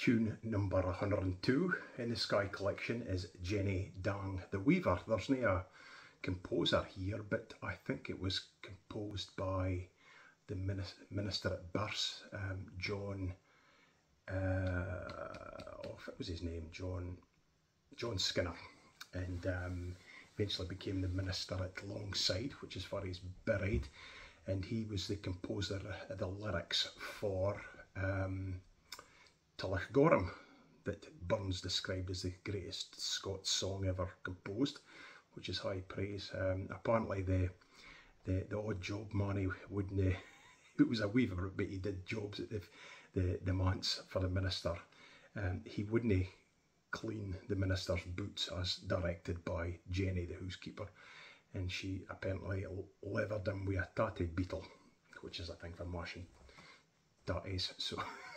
Tune number 102 in the Skye Collection is Jenny Dang the Weaver. There's no a composer here, but I think it was composed by the minister at Birse, um, John, uh, oh, what was his name? John, John Skinner. And um, eventually became the minister at Longside, which is where he's buried. And he was the composer of the lyrics for um, Tullochgorum that Burns described as the greatest Scots song ever composed, which is high praise. Um, apparently the, the the odd job money wouldn't, uh, it was a weaver, but he did jobs at the, the, the manse for the minister. Um, he wouldn't clean the minister's boots as directed by Jenny, the housekeeper, and she apparently leathered him with a tatty beetle, which is a thing for washing tatties. So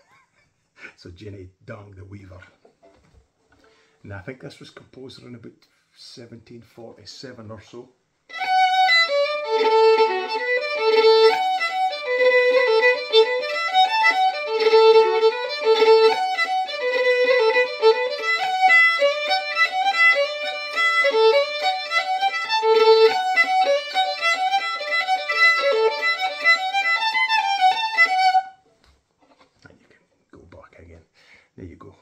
so Jenny Dang the Weaver. And I think this was composed around about 1747 or so. There you go.